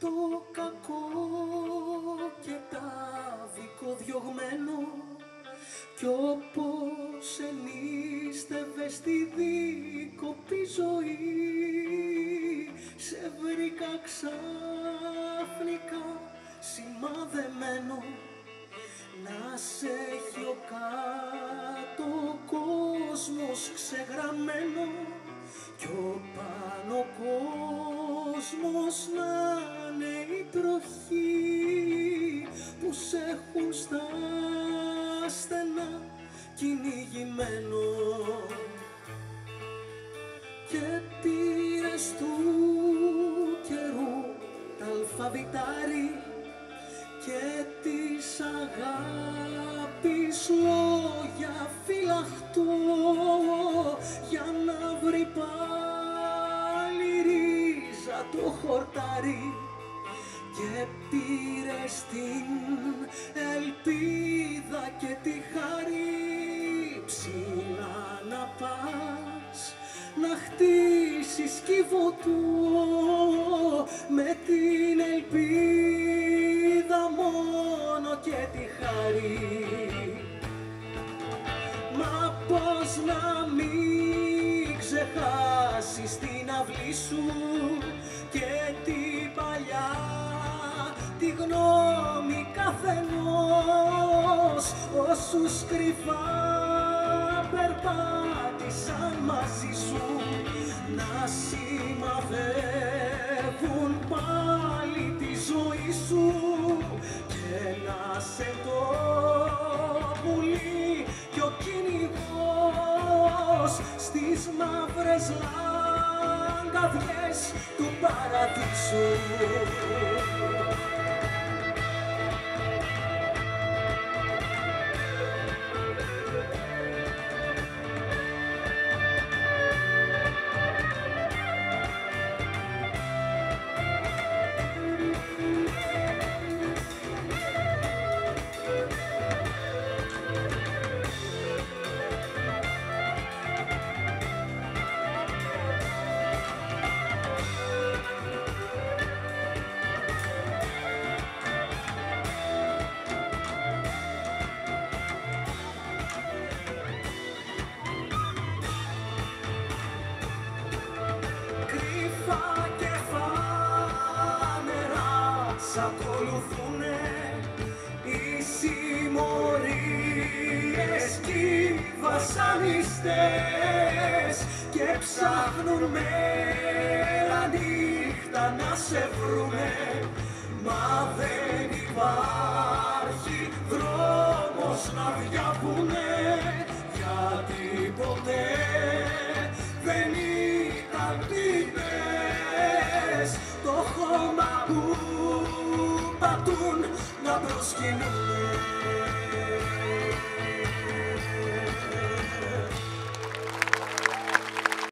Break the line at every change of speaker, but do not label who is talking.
το κακό και τα διωγμένο κι όπως ενίστευε στη δίκοπη ζωή σε βρήκα ξαφνικά σημαδεμένο. Να σε έχει ο κάτω κόσμος ξεγραμμένο. Κι ο πάνω κόσμος να είναι η τροχή που σε έχουν στα στενά κυνηγημένος. Και πήρες του καιρού τα αλφαβητάρι και της αγάπης λόγια το χορτάρι και πήρε την ελπίδα και τη χαρή ψηλά να πας να χτίσεις κυβωτό με την ελπίδα μόνο και τη χαρή Μα πώς να μην ξεχάσεις την αυλή σου και την παλιά τη γνώμη καθενός όσους κρυφά περπάτησαν μαζί σου να σημαδεύουν πάλι τη ζωή σου και να σε το πουλί κι ο κυνηγός στις μαύρες λαγκαδιές του παραδείσου σ' ακολουθούνε οι συμμορίες κι οι βασανιστές και ψάχνουν μέρα νύχτα να σε βρουνε μα δεν υπάρχει δρόμος να διαβούνε να προσκυνούν